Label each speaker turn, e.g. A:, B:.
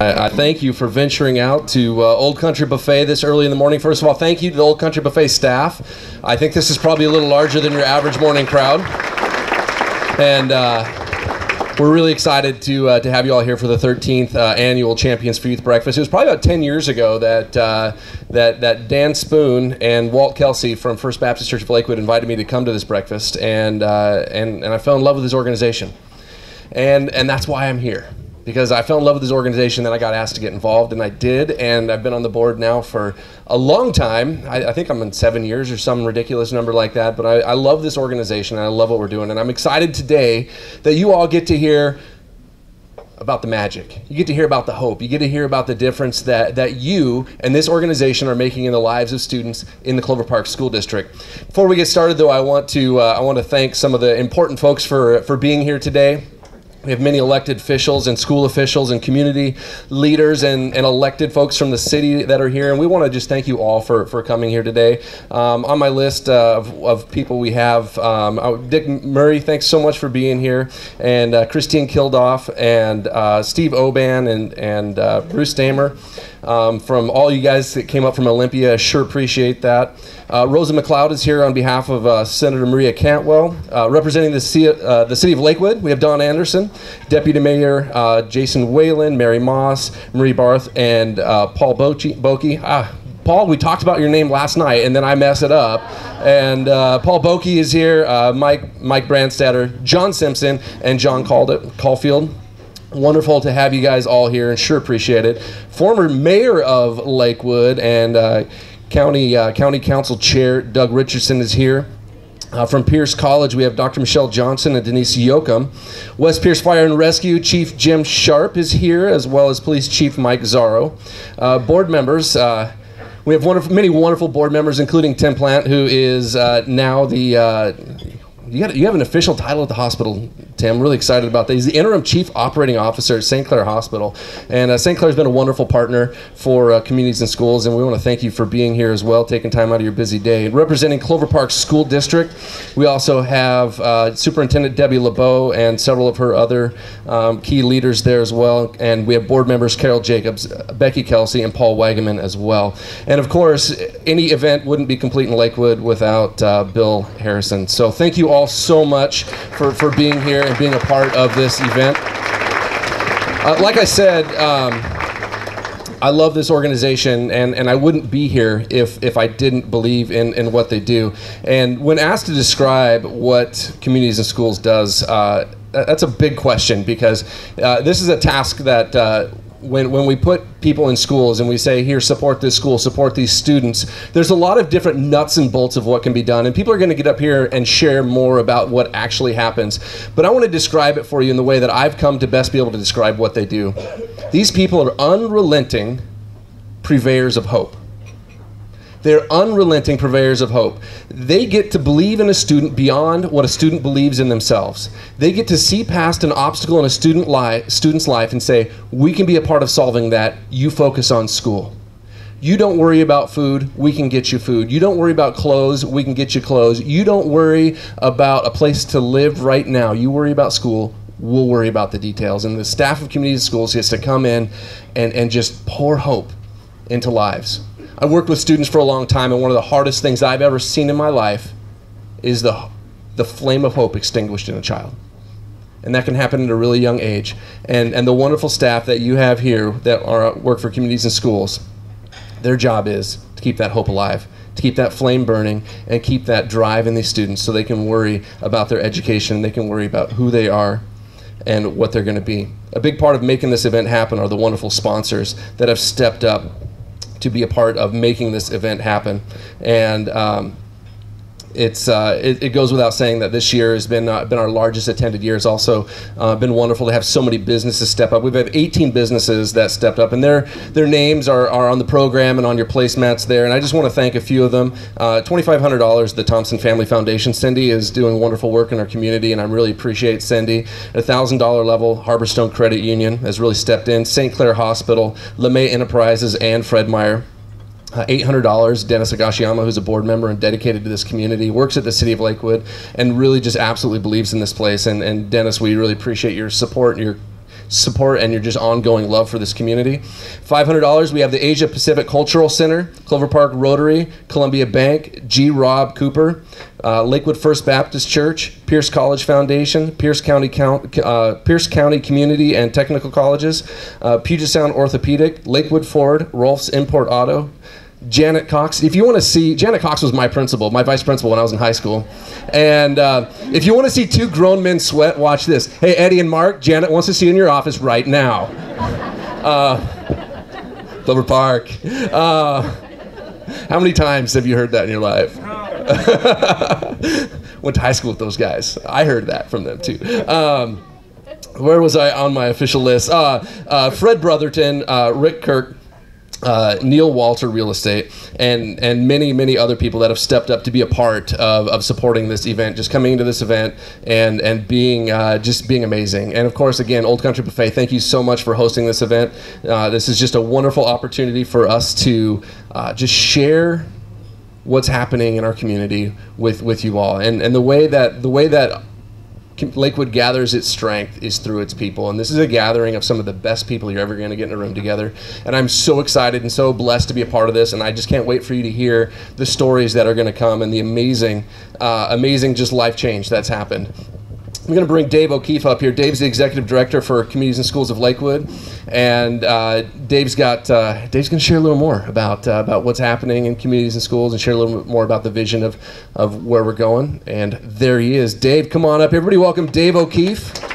A: I, I thank you for venturing out to uh, Old Country Buffet this early in the morning. First of all, thank you to the Old Country Buffet staff. I think this is probably a little larger than your average morning crowd. And uh, we're really excited to, uh, to have you all here for the 13th uh, annual Champions for Youth Breakfast. It was probably about 10 years ago that, uh, that, that Dan Spoon and Walt Kelsey from First Baptist Church of Lakewood invited me to come to this breakfast, and, uh, and, and I fell in love with this organization. And, and that's why I'm here because I fell in love with this organization. Then I got asked to get involved, and I did. And I've been on the board now for a long time. I, I think I'm in seven years or some ridiculous number like that. But I, I love this organization, and I love what we're doing. And I'm excited today that you all get to hear about the magic. You get to hear about the hope. You get to hear about the difference that, that you and this organization are making in the lives of students in the Clover Park School District. Before we get started, though, I want to uh, I want to thank some of the important folks for for being here today. We have many elected officials and school officials and community leaders and, and elected folks from the city that are here. And we want to just thank you all for, for coming here today. Um, on my list uh, of, of people we have um, uh, Dick Muri, thanks so much for being here. And uh, Christine Kilduff and uh, Steve O'Ban and, and uh, Bruce Dammeier. Um, from all you guys that came up from Olympia, I sure appreciate that. Uh, Rosa McLeod is here on behalf of uh, Senator Maria Cantwell. Uh, representing the, C- uh, the city of Lakewood, we have Don Anderson, Deputy Mayor uh, Jason Whalen, Mary Moss, Marie Barth, and uh, Paul Bocchi. Ah, Paul, we talked about your name last night, and then I mess it up. And Paul Bocchi is here, Mike Mike Brandstetter, John Simpson, and John Caulfield. Wonderful to have you guys all here, and sure appreciate it. Former mayor of Lakewood and County, uh, County Council Chair Doug Richardson is here. Uh, from Pierce College, we have Dr. Michelle Johnson and Denise Yochum. West Pierce Fire and Rescue Chief Jim Sharp is here, as well as Police Chief Mike Zaro. Uh, board members, uh, we have wonderful, many wonderful board members, including Tim Plant, who is uh, now the uh, you, got, you have an official title at the hospital, Tim. I'm really excited about that. He's the interim chief operating officer at St. Clare Hospital. And uh, St. Clare's been a wonderful partner for uh, Communities in Schools, and we want to thank you for being here as well, taking time out of your busy day. representing Clover Park School District, we also have uh, Superintendent Debbie LeBeau and several of her other um, key leaders there as well. And we have board members Carol Jacobs, Becky Kelsey, and Paul Wagaman as well. And of course, any event wouldn't be complete in Lakewood without uh, Bill Harrison. So thank you all all so much for, for being here and being a part of this event. Uh, like I said, um, I love this organization, and, and I wouldn't be here if, if I didn't believe in, in what they do. And when asked to describe what Communities in Schools does, uh, that's a big question because uh, this is a task that uh, when, when we put people in schools and we say, here, support this school, support these students, there's a lot of different nuts and bolts of what can be done. And people are going to get up here and share more about what actually happens. But I want to describe it for you in the way that I've come to best be able to describe what they do. These people are unrelenting purveyors of hope. They're unrelenting purveyors of hope. They get to believe in a student beyond what a student believes in themselves. They get to see past an obstacle in a student li- student's life and say, We can be a part of solving that. You focus on school. You don't worry about food, we can get you food. You don't worry about clothes, we can get you clothes. You don't worry about a place to live right now. You worry about school, we'll worry about the details. And the staff of community schools gets to come in and, and just pour hope into lives. I worked with students for a long time, and one of the hardest things I've ever seen in my life is the, the flame of hope extinguished in a child. And that can happen at a really young age. And, and the wonderful staff that you have here that are work for Communities in Schools, their job is to keep that hope alive, to keep that flame burning, and keep that drive in these students so they can worry about their education, they can worry about who they are and what they're going to be. A big part of making this event happen are the wonderful sponsors that have stepped up to be a part of making this event happen. And um, it's uh, it, it, goes without saying that this year has been uh, been our largest attended year. It's also uh, been wonderful to have so many businesses step up. We've had 18 businesses that stepped up, and their their names are, are on the program and on your placemats there. And I just want to thank a few of them. Uh, $2,500. The Thompson Family Foundation. Cindy is doing wonderful work in our community, and I really appreciate Cindy. At thousand dollar level, Harborstone Credit Union has really stepped in. St. Clare Hospital, LeMay Enterprises, and Fred Meyer uh, $800. Dennis Higashiyama, who's a board member and dedicated to this community, works at the city of Lakewood and really just absolutely believes in this place. And, and Dennis, we really appreciate your support and your support and your just ongoing love for this community. $500, we have the Asia Pacific Cultural Center, Clover Park Rotary, Columbia Bank, G. Rob Cooper, uh, Lakewood First Baptist Church, Pierce College Foundation, Pierce County, Count, uh, Pierce County Community and Technical Colleges, uh, Puget Sound Orthopedic, Lakewood Ford, Rolf's Import Auto, Janet Cox. If you want to see, Janet Cox was my principal, my vice principal when I was in high school. And uh, if you want to see two grown men sweat, watch this. Hey, Eddie and Mark, Janet wants to see you in your office right now. Uh, Park. Uh, how many times have you heard that in your life? Went to high school with those guys. I heard that from them too. Um, where was I on my official list? Uh, uh, Fred Brotherton, uh, Rick Kirk, uh, Neil Walter Real Estate, and and many many other people that have stepped up to be a part of, of supporting this event, just coming into this event and and being uh, just being amazing. And of course, again, Old Country Buffet, thank you so much for hosting this event. Uh, this is just a wonderful opportunity for us to uh, just share what's happening in our community with with you all, and and the way that the way that Lakewood gathers its strength is through its people. And this is a gathering of some of the best people you're ever going to get in a room together. And I'm so excited and so blessed to be a part of this. And I just can't wait for you to hear the stories that are going to come and the amazing, uh, amazing just life change that's happened. I'm going to bring Dave O'Keefe up here. Dave's the executive director for Communities in Schools of Lakewood, and uh, Dave's got uh, Dave's going to share a little more about uh, about what's happening in Communities in Schools, and share a little bit more about the vision of of where we're going. And there he is, Dave. Come on up, everybody. Welcome Dave O'Keefe.